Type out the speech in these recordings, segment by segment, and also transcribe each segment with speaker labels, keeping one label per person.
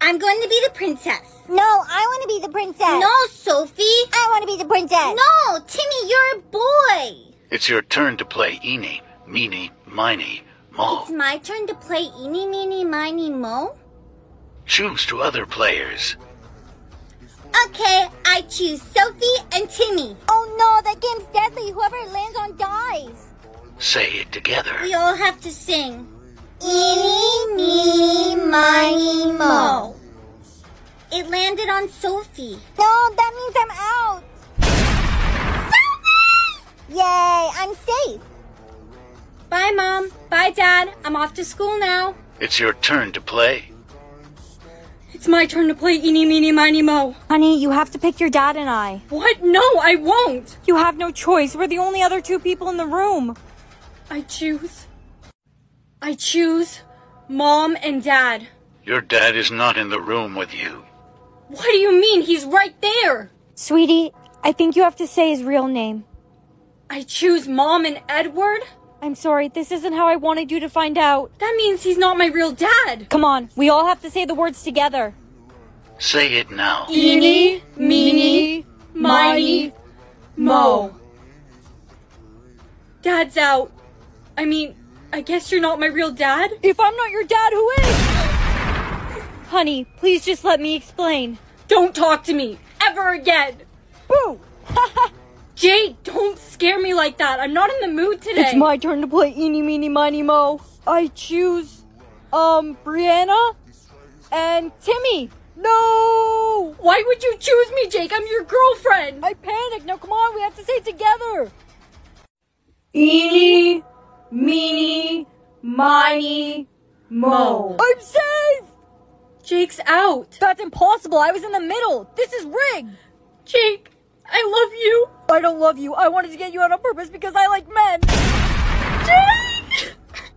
Speaker 1: I'm going to be the princess.
Speaker 2: No, I want to be the princess.
Speaker 1: No, Sophie.
Speaker 2: I want to be the princess.
Speaker 1: No, Timmy, you're a boy.
Speaker 3: It's your turn to play Eeny, Meeny, Miny, Mo.
Speaker 1: It's my turn to play Eeny, Meeny, Miny, Mo?
Speaker 3: Choose to other players.
Speaker 1: Okay, I choose Sophie and Timmy.
Speaker 2: Oh no, that game's deadly. Whoever it lands on dies.
Speaker 3: Say it together.
Speaker 1: We all have to sing. Eeny, meeny, miny, mo. It landed on Sophie.
Speaker 2: No, that means I'm out. Sophie! Yay, I'm safe.
Speaker 1: Bye, Mom. Bye, Dad. I'm off to school now.
Speaker 3: It's your turn to play.
Speaker 4: It's my turn to play Eeny, Meeny, Miny, Mo.
Speaker 5: Honey, you have to pick your dad and I.
Speaker 4: What? No, I won't.
Speaker 5: You have no choice. We're the only other two people in the room.
Speaker 4: I choose. I choose Mom and Dad.
Speaker 3: Your dad is not in the room with you.
Speaker 4: What do you mean? He's right there.
Speaker 5: Sweetie, I think you have to say his real name.
Speaker 4: I choose Mom and Edward?
Speaker 5: I'm sorry, this isn't how I wanted you to find out.
Speaker 4: That means he's not my real dad.
Speaker 5: Come on, we all have to say the words together.
Speaker 3: Say it now.
Speaker 4: Eeny, meeny, miny, mo. Dad's out. I mean, I guess you're not my real dad?
Speaker 5: If I'm not your dad, who is? Honey, please just let me explain.
Speaker 4: Don't talk to me ever again.
Speaker 5: Boo!
Speaker 4: Jay, don't scare me like that. I'm not in the mood today.
Speaker 5: It's my turn to play Eeny, Meeny, Miny, Mo. I choose, um, Brianna and Timmy. No!
Speaker 4: Why would you choose me, Jake? I'm your girlfriend.
Speaker 5: I panicked. Now come on, we have to stay together.
Speaker 4: Eeny, meeny, miny, mo.
Speaker 5: I'm safe!
Speaker 4: Jake's out.
Speaker 5: That's impossible. I was in the middle. This is rigged.
Speaker 4: Jake, I love you.
Speaker 5: I don't love you. I wanted to get you out on purpose because I like men.
Speaker 4: Jake!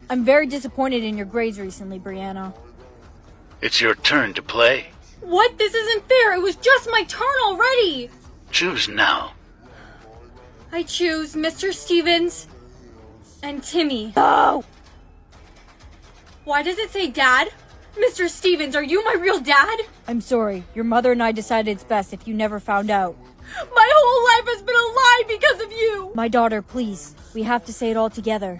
Speaker 5: I'm very disappointed in your grades recently, Brianna.
Speaker 3: It's your turn to play.
Speaker 4: What? This isn't fair. It was just my turn already.
Speaker 3: Choose now.
Speaker 4: I choose Mr. Stevens and Timmy.
Speaker 5: Oh!
Speaker 4: Why does it say dad? Mr. Stevens, are you my real dad?
Speaker 5: I'm sorry. Your mother and I decided it's best if you never found out.
Speaker 4: My whole life has been a lie because of you.
Speaker 5: My daughter, please. We have to say it all together.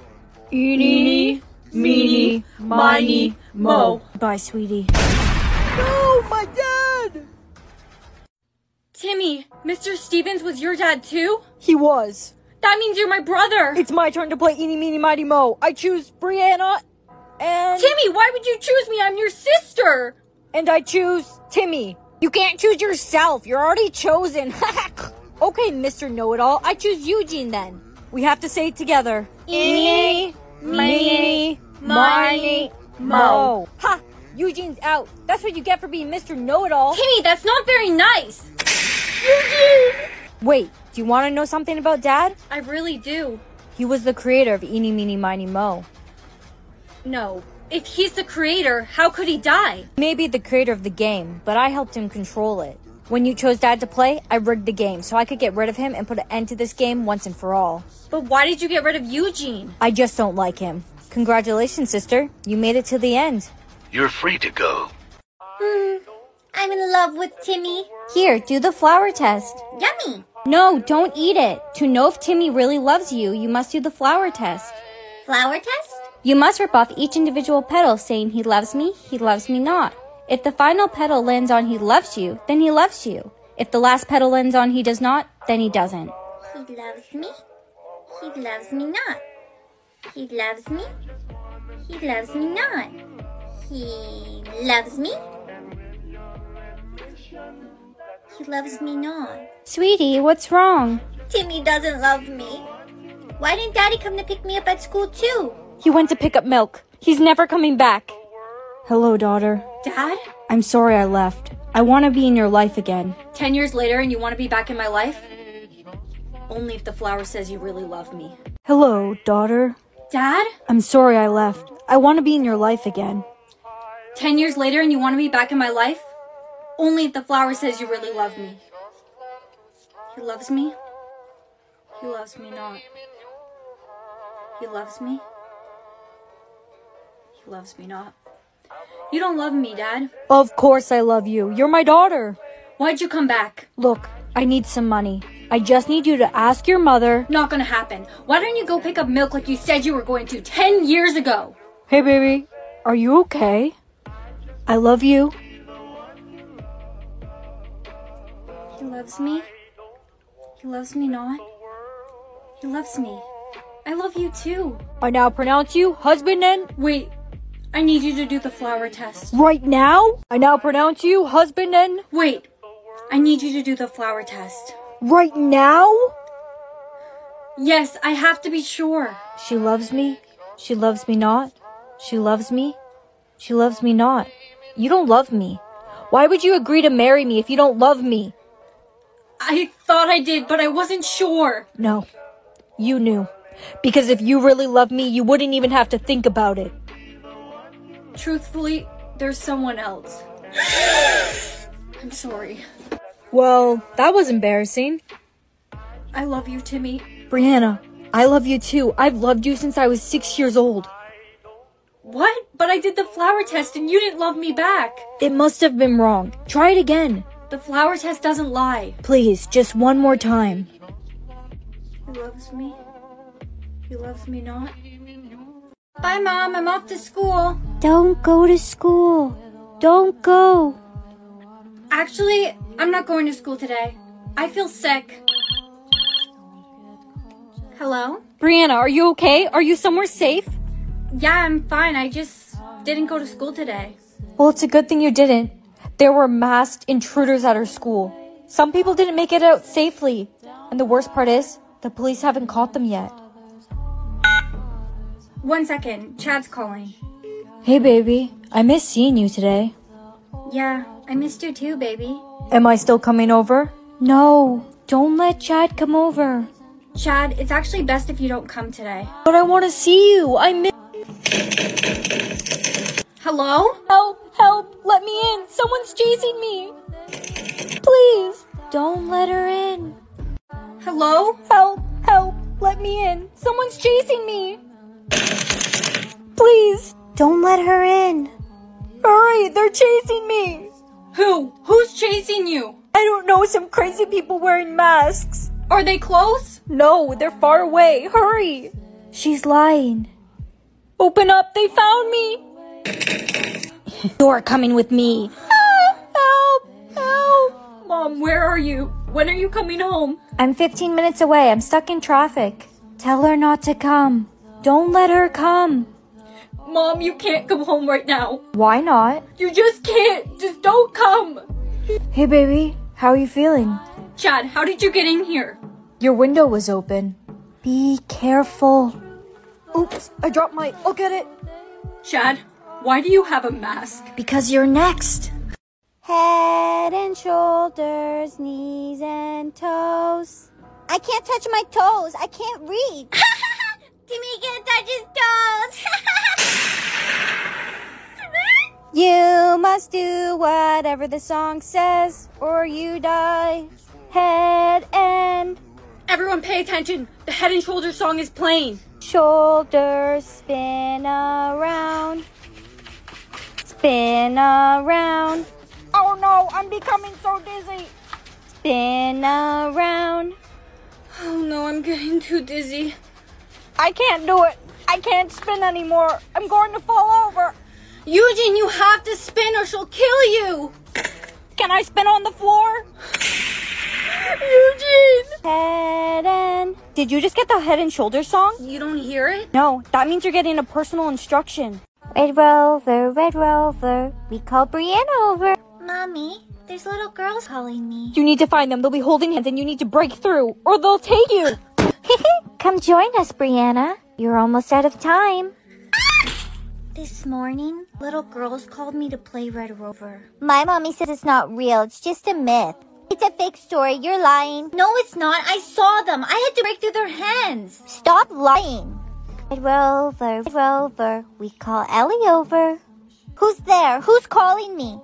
Speaker 4: Eeny, meeny, miny, mo.
Speaker 5: Bye, sweetie.
Speaker 2: No, my dad!
Speaker 4: Timmy, Mr. Stevens was your dad too?
Speaker 5: He was.
Speaker 4: That means you're my brother.
Speaker 5: It's my turn to play Eeny, Meeny, Mighty Mo. I choose Brianna and...
Speaker 4: Timmy, why would you choose me? I'm your sister.
Speaker 5: And I choose Timmy. You can't choose yourself. You're already chosen. okay, Mr. Know-It-All. I choose Eugene then. We have to say it together.
Speaker 4: Eeny, meeny, miny, mo.
Speaker 5: Ha! Eugene's out. That's what you get for being Mr. Know-It-All.
Speaker 4: Timmy, that's not very nice. Eugene!
Speaker 5: Wait, do you want to know something about Dad?
Speaker 4: I really do.
Speaker 5: He was the creator of Eeny, Meeny, Miny, Mo.
Speaker 4: No. If he's the creator, how could he die?
Speaker 5: Maybe the creator of the game, but I helped him control it. When you chose Dad to play, I rigged the game so I could get rid of him and put an end to this game once and for all.
Speaker 4: But why did you get rid of Eugene?
Speaker 5: I just don't like him. Congratulations, sister. You made it to the end.
Speaker 3: You're free to go.
Speaker 1: Hmm. I'm in love with Timmy.
Speaker 5: Here, do the flower test.
Speaker 1: Yummy.
Speaker 5: No, don't eat it. To know if Timmy really loves you, you must do the flower test.
Speaker 1: Flower test?
Speaker 5: You must rip off each individual petal saying he loves me, he loves me not. If the final petal lands on he loves you, then he loves you. If the last petal lands on he does not, then he doesn't.
Speaker 1: He loves me. He loves me not. He loves me. He loves me not. He loves me. He loves me not.
Speaker 5: Sweetie, what's wrong?
Speaker 1: Timmy doesn't love me. Why didn't Daddy come to pick me up at school too?
Speaker 5: He went to pick up milk. He's never coming back. Hello, daughter.
Speaker 4: Dad?
Speaker 5: I'm sorry I left. I want to be in your life again.
Speaker 4: Ten years later and you want to be back in my life? Only if the flower says you really love me.
Speaker 5: Hello, daughter.
Speaker 4: Dad?
Speaker 5: I'm sorry I left. I want to be in your life again.
Speaker 4: Ten years later and you want to be back in my life? Only if the flower says you really love me. He loves me. He loves me not. He loves me. He loves me not. You don't love me, Dad.
Speaker 5: Of course I love you. You're my daughter.
Speaker 4: Why'd you come back?
Speaker 5: Look, I need some money. I just need you to ask your mother.
Speaker 4: Not gonna happen. Why don't you go pick up milk like you said you were going to 10 years ago?
Speaker 5: Hey, baby, are you okay? I love you.
Speaker 4: Loves me. He loves me not. He loves me. I love you too.
Speaker 5: I now pronounce you husband and
Speaker 4: Wait, I need you to do the flower test.
Speaker 5: right now. I now pronounce you husband and
Speaker 4: Wait, I need you to do the flower test.
Speaker 5: right now.
Speaker 4: Yes, I have to be sure.
Speaker 5: She loves me. She loves me not. She loves me. She loves me not. You don't love me. Why would you agree to marry me if you don't love me?
Speaker 4: I thought I did, but I wasn't sure.
Speaker 5: No, you knew. Because if you really loved me, you wouldn't even have to think about it.
Speaker 4: Truthfully, there's someone else. I'm sorry.
Speaker 5: Well, that was embarrassing.
Speaker 4: I love you, Timmy.
Speaker 5: Brianna, I love you too. I've loved you since I was six years old.
Speaker 4: What? But I did the flower test and you didn't love me back.
Speaker 5: It must have been wrong. Try it again.
Speaker 4: The flower test doesn't lie.
Speaker 5: Please, just one more time.
Speaker 4: He loves me. He loves me not. Bye, Mom. I'm off to school.
Speaker 2: Don't go to school. Don't go.
Speaker 4: Actually, I'm not going to school today. I feel sick. Hello?
Speaker 5: Brianna, are you okay? Are you somewhere safe?
Speaker 4: Yeah, I'm fine. I just didn't go to school today.
Speaker 5: Well, it's a good thing you didn't. There were masked intruders at our school. Some people didn't make it out safely. And the worst part is, the police haven't caught them yet.
Speaker 4: One second. Chad's calling.
Speaker 5: Hey, baby. I miss seeing you today.
Speaker 4: Yeah, I missed you too, baby.
Speaker 5: Am I still coming over? No, don't let Chad come over.
Speaker 4: Chad, it's actually best if you don't come today.
Speaker 5: But I want to see you. I miss.
Speaker 4: Hello?
Speaker 5: Help! Help! Let me in! Someone's chasing me! Please! Don't let her in.
Speaker 4: Hello?
Speaker 5: Help! Help! Let me in! Someone's chasing me! Please!
Speaker 2: Don't let her in.
Speaker 5: Hurry! They're chasing me!
Speaker 4: Who? Who's chasing you?
Speaker 5: I don't know, some crazy people wearing masks.
Speaker 4: Are they close?
Speaker 5: No, they're far away. Hurry!
Speaker 2: She's lying.
Speaker 5: Open up! They found me! You're coming with me. Help! Help!
Speaker 4: Mom, where are you? When are you coming home?
Speaker 2: I'm 15 minutes away. I'm stuck in traffic. Tell her not to come. Don't let her come.
Speaker 4: Mom, you can't come home right now.
Speaker 2: Why not?
Speaker 4: You just can't. Just don't come.
Speaker 2: Hey, baby. How are you feeling?
Speaker 4: Chad, how did you get in here?
Speaker 5: Your window was open.
Speaker 2: Be careful.
Speaker 5: Oops, I dropped my. I'll get it.
Speaker 4: Chad, why do you have a mask?
Speaker 2: Because you're next. Head and shoulders, knees and toes. I can't touch my toes. I can't read.
Speaker 1: Timmy can't touch his toes.
Speaker 2: You must do whatever the song says, or you die. Head and
Speaker 4: Everyone pay attention. The Head and Shoulders song is playing.
Speaker 2: shoulders spin around. Spin around.
Speaker 5: Oh no, I'm becoming so dizzy.
Speaker 2: Spin around.
Speaker 4: Oh no, I'm getting too dizzy.
Speaker 5: I can't do it. I can't spin anymore. I'm going to fall over.
Speaker 4: Eugene, you have to spin or she'll kill you.
Speaker 5: Can I spin on the floor? Eugene!
Speaker 2: Head and
Speaker 5: Did you just get the head and shoulders song?
Speaker 4: You don't hear it?
Speaker 5: No, that means you're getting a personal instruction.
Speaker 2: Red Rover, Red Rover. We call Brianna over.
Speaker 1: Mommy, there's little girls calling me.
Speaker 5: You need to find them. They'll be holding hands and you need to break through or they'll take you.
Speaker 2: Come join us, Brianna. You're almost out of time.
Speaker 1: This morning, little girls called me to play Red Rover.
Speaker 2: My mommy says it's not real. It's just a myth. It's a fake story. You're lying.
Speaker 1: No, it's not. I saw them. I had to break through their hands.
Speaker 2: Stop lying. Rover, Rover. We call Ellie over. Who's there? Who's calling me?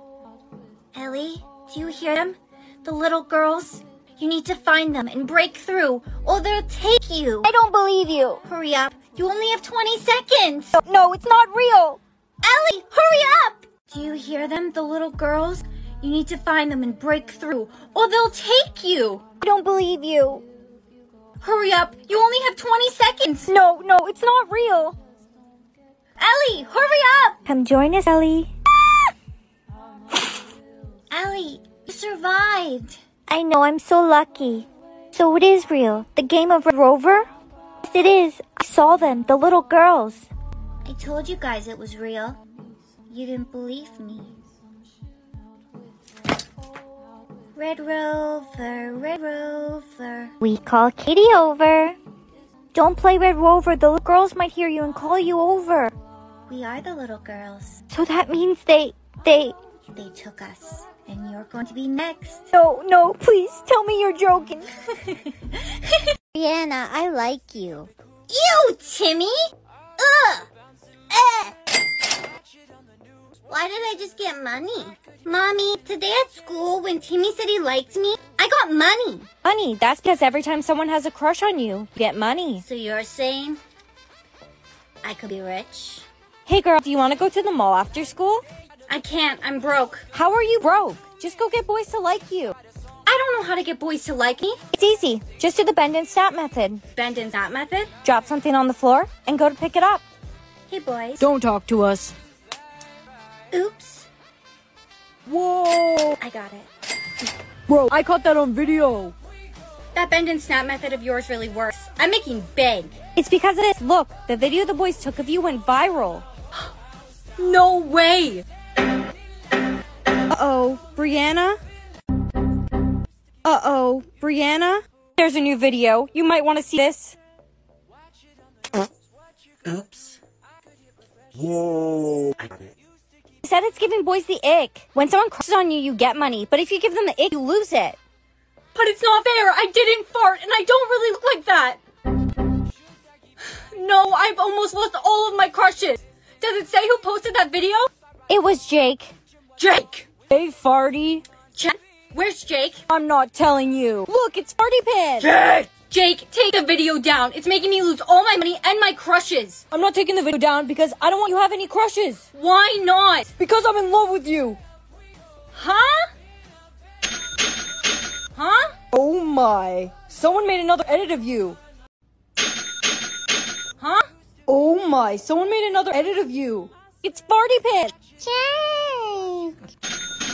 Speaker 1: Ellie, do you hear them? The little girls? You need to find them and break through, or they'll take you.
Speaker 2: I don't believe you.
Speaker 1: Hurry up. You only have 20 seconds.
Speaker 5: No, it's not real.
Speaker 1: Ellie, hurry up!
Speaker 4: Do you hear them, the little girls? You need to find them and break through, or they'll take you.
Speaker 2: I don't believe you.
Speaker 4: Hurry up. You only have 20 seconds.
Speaker 2: No, no, it's not real.
Speaker 4: Ellie, hurry up.
Speaker 2: Come join us, Ellie. Ah!
Speaker 1: Ellie, you survived.
Speaker 2: I know, I'm so lucky. So it is real. The game of Rover? Yes, it is. I saw them, the little girls.
Speaker 1: I told you guys it was real. You didn't believe me. Red Rover, Red Rover.
Speaker 2: We call Katie over. Don't play Red Rover. The little girls might hear you and call you over.
Speaker 1: We are the little girls.
Speaker 2: So that means they, they.
Speaker 1: They took us, and you're going to be next.
Speaker 2: No, no, please tell me you're joking.
Speaker 1: Brianna, I like you. Ew, Timmy! Ugh! Eh. Why did I just get money? Mommy, today at school, when Timmy said he liked me, I got money.
Speaker 5: Money, that's because every time someone has a crush on you, you get money.
Speaker 1: So you're saying I could be rich?
Speaker 5: Hey girl, do you want to go to the mall after school?
Speaker 4: I can't. I'm broke.
Speaker 5: How are you broke? Just go get boys to like you.
Speaker 4: I don't know how to get boys to like me.
Speaker 5: It's easy. Just do the bend and snap method.
Speaker 4: Bend and that method.
Speaker 5: Drop something on the floor and go to pick it up.
Speaker 1: Hey, boys.
Speaker 6: Don't talk to us.
Speaker 1: Oops.
Speaker 6: Whoa!
Speaker 1: I got it.
Speaker 6: Bro, I caught that on video.
Speaker 4: That bend and snap method of yours really works. I'm making bank.
Speaker 5: It's because of this. Look, the video the boys took of you went viral.
Speaker 4: No way.
Speaker 5: Uh-oh, Brianna? Uh-oh, Brianna? There's a new video. You might want to see this.
Speaker 3: Oops. Whoa. I got it.
Speaker 5: He said it's giving boys the ick. When someone crushes on you, you get money. But if you give them the ick, you lose it.
Speaker 4: But it's not fair. I didn't fart, and I don't really look like that. No, I've almost lost all of my crushes. Does it say who posted that video?
Speaker 5: It was Jake.
Speaker 4: Jake.
Speaker 6: Hey, Farty.
Speaker 4: Ch- Where's Jake?
Speaker 6: I'm not telling you.
Speaker 5: Look, it's Farty Pin.
Speaker 4: Jake! Jake, take the video down. It's making me lose all my money and my crushes.
Speaker 6: I'm not taking the video down because I don't want you to have any crushes.
Speaker 4: Why not?
Speaker 6: Because I'm in love with you.
Speaker 4: Huh? Huh?
Speaker 6: Oh my. Someone made another edit of you.
Speaker 4: Huh?
Speaker 6: Oh my. Someone made another edit of you. It's Farty Jake.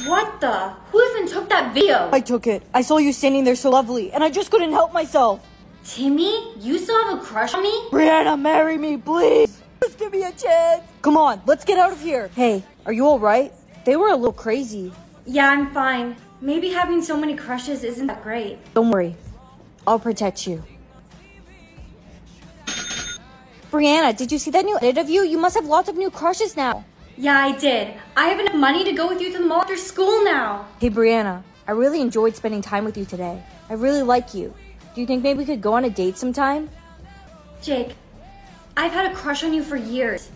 Speaker 4: What the? Who even took that video?
Speaker 6: I took it. I saw you standing there so lovely, and I just couldn't help myself.
Speaker 4: Timmy, you still have a crush on me?
Speaker 6: Brianna, marry me, please. Just give me a chance. Come on, let's get out of here. Hey, are you alright? They were a little crazy.
Speaker 4: Yeah, I'm fine. Maybe having so many crushes isn't that great.
Speaker 6: Don't worry. I'll protect you.
Speaker 5: Brianna, did you see that new edit of you? You must have lots of new crushes now.
Speaker 4: Yeah, I did. I have enough money to go with you to the mall after school now.
Speaker 6: Hey, Brianna, I really enjoyed spending time with you today. I really like you. Do you think maybe we could go on a date sometime?
Speaker 4: Jake, I've had a crush on you for years.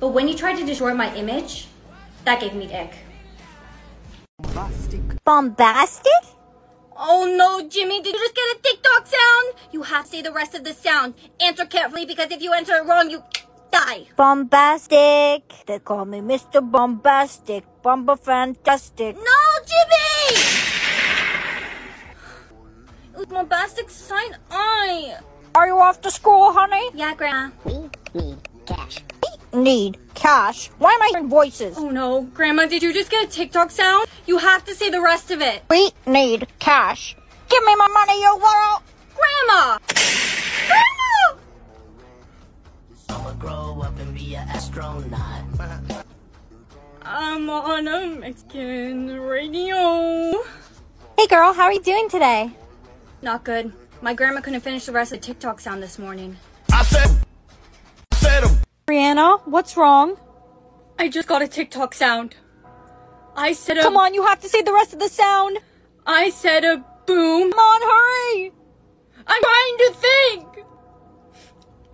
Speaker 4: But when you tried to destroy my image, that gave me ick.
Speaker 2: Bombastic?
Speaker 4: Oh no, Jimmy, did you just get a TikTok sound? You have to say the rest of the sound. Answer carefully because if you answer it wrong, you die.
Speaker 2: Bombastic. They call me Mr. Bombastic. Bomba Fantastic.
Speaker 4: No, Jimmy! It was bombastic side eye.
Speaker 2: Are you off to school, honey?
Speaker 4: Yeah, Grandma.
Speaker 2: We need cash. We need cash. Why am I hearing voices?
Speaker 4: Oh no, Grandma, did you just get a TikTok sound? You have to say the rest of it.
Speaker 2: We need cash. Give me my money, you little.
Speaker 4: Grandma! Grandma! I'm on a Mexican radio.
Speaker 5: Hey girl, how are you doing today?
Speaker 4: Not good. My grandma couldn't finish the rest of the TikTok sound this morning.
Speaker 3: I said, said him.
Speaker 6: Brianna, what's wrong?
Speaker 4: I just got a TikTok sound. I said a
Speaker 6: Come on, you have to say the rest of the sound.
Speaker 4: I said a boom.
Speaker 6: Come on, hurry.
Speaker 4: I'm trying to think.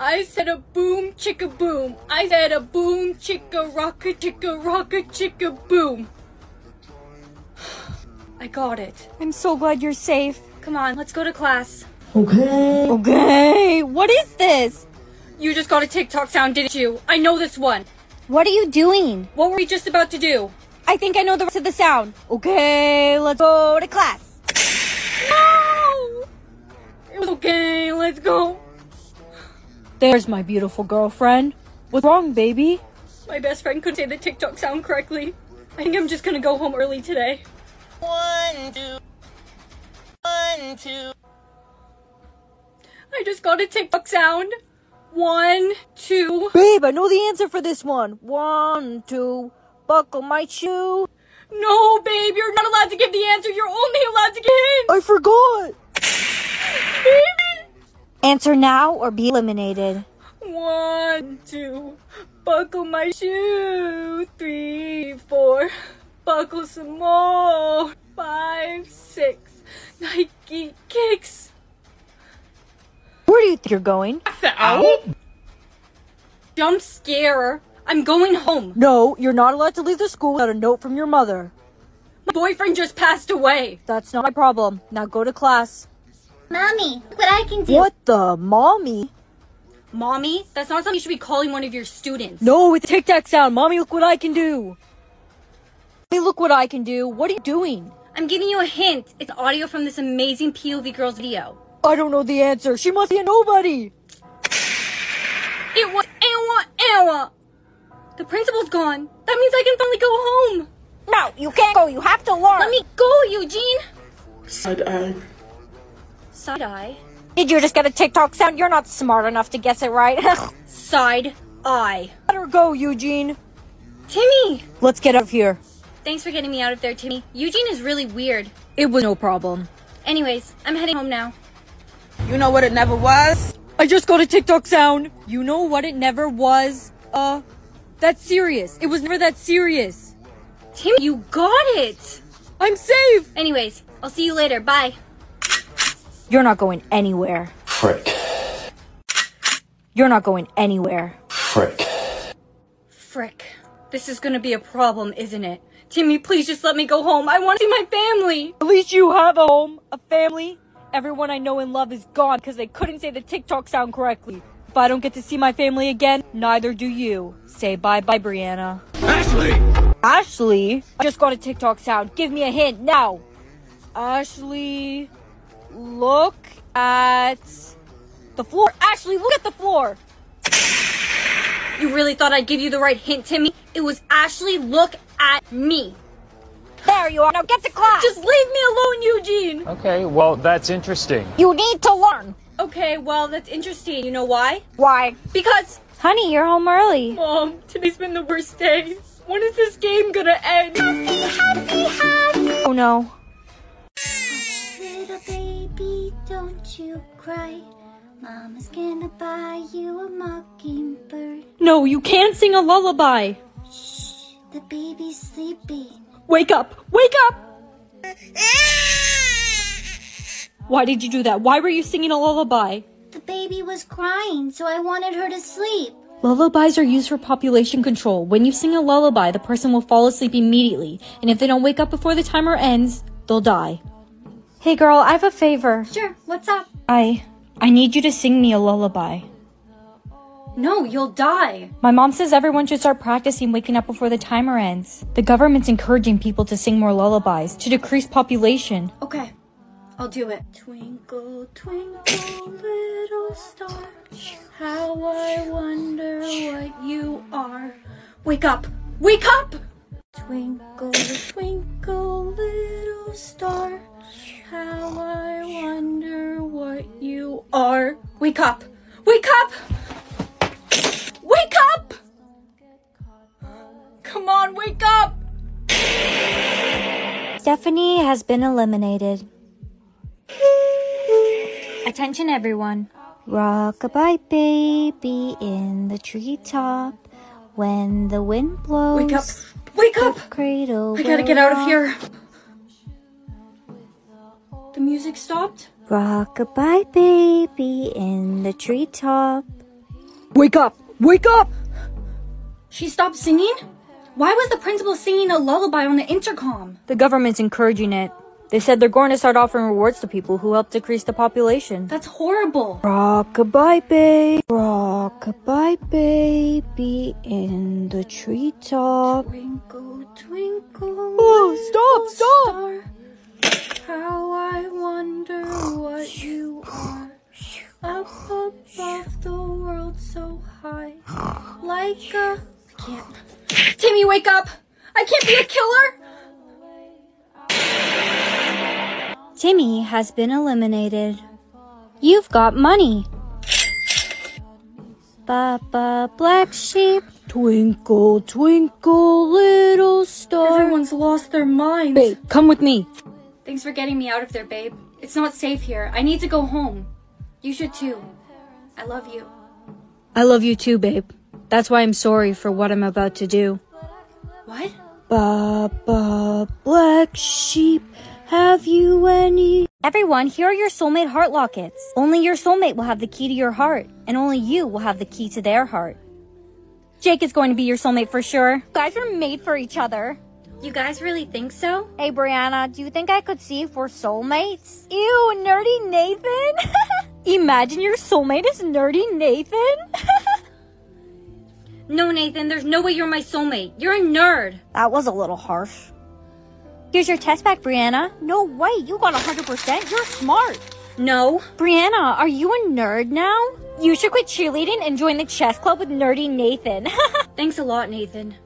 Speaker 4: I said a boom chicka boom. I said a boom chicka rocka chicka rocka chicka boom. I got it.
Speaker 5: I'm so glad you're safe.
Speaker 4: Come on, let's go to class.
Speaker 6: Okay, Okay. what is this?
Speaker 4: You just got a TikTok sound, didn't you? I know this one.
Speaker 5: What are you doing?
Speaker 4: What were we just about to do?
Speaker 5: I think I know the rest of the sound.
Speaker 6: Okay, let's go to class.
Speaker 4: No! It was okay, let's go.
Speaker 6: There's my beautiful girlfriend. What's wrong, baby?
Speaker 4: My best friend couldn't say the TikTok sound correctly. I think I'm just gonna go home early today.
Speaker 7: One, two, one, two.
Speaker 4: I just got a TikTok sound. One, two.
Speaker 6: Babe, I know the answer for this one. One, two, buckle my shoe.
Speaker 4: No, babe, you're not allowed to give the answer. You're only allowed to give.
Speaker 6: I forgot.
Speaker 4: Baby.
Speaker 5: Answer now or be eliminated.
Speaker 4: One, two. Buckle my shoe. Three, four. Buckle some more. Five, six. Nike kicks.
Speaker 6: Where do you think you're going?
Speaker 4: Out. Jump scare. I'm going home.
Speaker 6: No, you're not allowed to leave the school without a note from your mother.
Speaker 4: My boyfriend just passed away.
Speaker 6: That's not my problem. Now go to class.
Speaker 1: Mommy, look what I can do.
Speaker 6: What the mommy?
Speaker 4: Mommy, that's not something you should be calling one of your students.
Speaker 6: No, it's a TikTok sound. Mommy, look what I can do. Mommy, look what I can do. What are you doing?
Speaker 4: I'm giving you a hint. It's audio from this amazing POV girls video.
Speaker 6: I don't know the answer. She must be a nobody.
Speaker 4: It was Ewa Ewa. The principal's gone. That means I can finally go home.
Speaker 2: No, you can't go. You have to learn.
Speaker 4: Let me go, Eugene.
Speaker 7: Side eye.
Speaker 4: Side eye.
Speaker 2: Did you just get a TikTok sound? You're not smart enough to guess it right.
Speaker 4: Side eye.
Speaker 6: Let her go, Eugene.
Speaker 4: Timmy!
Speaker 6: Let's get out of here.
Speaker 4: Thanks for getting me out of there, Timmy. Eugene is really weird.
Speaker 6: It was no problem.
Speaker 4: Anyways, I'm heading home now.
Speaker 7: You know what it never was?
Speaker 6: I just got a TikTok sound. You know what it never was? Uh, that's serious. It was never that serious.
Speaker 4: Timmy, you got it!
Speaker 6: I'm safe.
Speaker 4: Anyways, I'll see you later. Bye.
Speaker 6: You're not going anywhere.
Speaker 3: Frick.
Speaker 6: You're not going anywhere.
Speaker 3: Frick.
Speaker 4: Frick. This is gonna be a problem, isn't it? Timmy, please just let me go home. I want to see my family.
Speaker 6: At least you have a home, a family. Everyone I know and love is gone because they couldn't say the TikTok sound correctly. If I don't get to see my family again, neither do you. Say bye bye, Brianna.
Speaker 3: Ashley!
Speaker 6: Ashley? I just got a TikTok sound. Give me a hint now. Ashley, look at the floor. Ashley, look at the floor.
Speaker 4: You really thought I'd give you the right hint, Timmy? It was Ashley, look at me.
Speaker 2: there you are. Now get to class.
Speaker 4: Just leave me alone, Eugene.
Speaker 8: Okay, well, that's interesting.
Speaker 2: you need to learn.
Speaker 4: Okay, well, that's interesting. You know why?
Speaker 2: Why?
Speaker 4: Because,
Speaker 5: Honey, you're home early.
Speaker 4: Mom, today's been the worst day. When is this game gonna end?
Speaker 5: Happy, happy,
Speaker 1: happy. Oh no. Don't you cry. Mama's gonna buy you a mockingbird.
Speaker 6: No, you can't sing a lullaby.
Speaker 1: Shh, The baby's sleeping.
Speaker 6: Wake up! Wake up! Why did you do that? Why were you singing a lullaby?
Speaker 1: The baby was crying, so I wanted her to sleep.
Speaker 6: Lullabies are used for population control. When you sing a lullaby, the person will fall asleep immediately, and if they don't wake up before the timer ends, they'll die.
Speaker 5: Hey girl, I have a favor.
Speaker 4: Sure, what's up?
Speaker 5: I I need you to sing me a lullaby.
Speaker 4: No, you'll die.
Speaker 5: My mom says everyone should start practicing waking up before the timer ends. The government's encouraging people to sing more lullabies to decrease population.
Speaker 4: Okay, I'll do it. Twinkle, twinkle, little star, how I wonder what you are. Wake up! Wake up! Twinkle, twinkle, little star, how I wonder what you are. Wake up! Wake up! Wake up! Come on, wake up!
Speaker 5: Stephanie has been eliminated. Attention everyone. Rockabye baby in the treetop. When the wind blows,
Speaker 4: Wake up! Wake up!
Speaker 5: cradle.
Speaker 4: I gotta get out of here. The music stopped?
Speaker 5: Rockabye baby in the treetop.
Speaker 6: Wake up! Wake up!
Speaker 4: She stopped singing? Why was the principal singing a lullaby on the intercom?
Speaker 6: The government's encouraging it. They said they're going to start offering rewards to people who help decrease the population.
Speaker 4: That's horrible.
Speaker 6: Rockabye, baby. Rockabye, baby, in the treetop.
Speaker 4: Twinkle, twinkle.
Speaker 6: Oh, stop, stop.
Speaker 4: star, How I wonder what you are. Up above the world so high. Like a. I can't. Timmy, wake up! I can't be a killer!
Speaker 5: Timmy has been eliminated. You've got money. Baa Baa Black Sheep.
Speaker 6: Twinkle, twinkle, little star.
Speaker 4: Everyone's lost their minds.
Speaker 6: Babe, come with me.
Speaker 4: Thanks for getting me out of there, babe. It's not safe here. I need to go home. You should too. I love you.
Speaker 6: I love you too, babe. That's why I'm sorry for what I'm about to do.
Speaker 4: What?
Speaker 6: Baa Baa Black Sheep, have you any?
Speaker 5: Everyone, here are your soulmate heart lockets. Only your soulmate will have the key to your heart, and only you will have the key to their heart. Jake is going to be your soulmate for sure. You guys are made for each other.
Speaker 4: You guys really think so?
Speaker 2: Hey, Brianna, do you think I could see if we're soulmates? Ew, nerdy Nathan?
Speaker 6: Imagine your soulmate is nerdy Nathan.
Speaker 4: No, Nathan, there's no way you're my soulmate. You're a nerd.
Speaker 2: that was a little harsh.
Speaker 5: Here's your test back, Brianna.
Speaker 2: No way, you got 100%. You're smart.
Speaker 4: No.
Speaker 5: Brianna, are you a nerd now? You should quit cheerleading and join the chess club with nerdy Nathan.
Speaker 4: Thanks a lot, Nathan.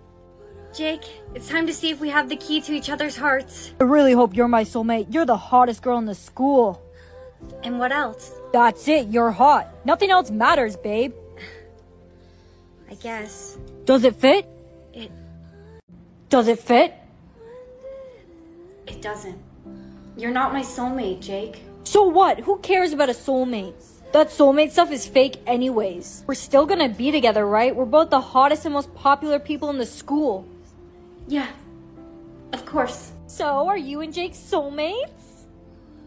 Speaker 4: Jake, it's time to see if we have the key to each other's hearts.
Speaker 6: I really hope you're my soulmate. You're the hottest girl in the school.
Speaker 4: And what else?
Speaker 6: That's it, you're hot. Nothing else matters, babe.
Speaker 4: I guess.
Speaker 6: Does it fit?
Speaker 4: It
Speaker 6: Does it fit?
Speaker 4: it doesn't. You're not my soulmate, Jake.
Speaker 6: So what? Who cares about a soulmate? That soulmate stuff is fake anyways. We're still gonna be together, right? We're both the hottest and most popular people in the school.
Speaker 4: Yeah. Of course.
Speaker 6: So, are you and Jake soulmates?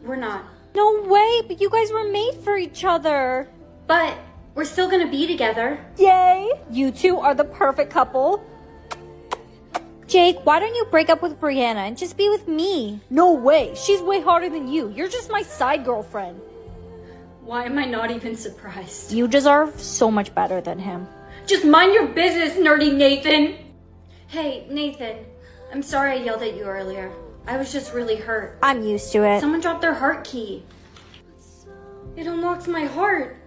Speaker 4: We're not.
Speaker 6: No way, but you guys were made for each other.
Speaker 4: But we're still gonna be together.
Speaker 6: Yay! You two are the perfect couple.
Speaker 5: Jake, why don't you break up with Brianna and just be with me?
Speaker 6: No way, she's way hotter than you. You're just my side girlfriend.
Speaker 4: Why am I not even surprised?
Speaker 5: You deserve so much better than him.
Speaker 4: Just mind your business, nerdy Nathan! Hey, Nathan. I'm sorry I yelled at you earlier. I was just really hurt.
Speaker 5: I'm used to it.
Speaker 4: Someone dropped their heart key. It unlocks my heart.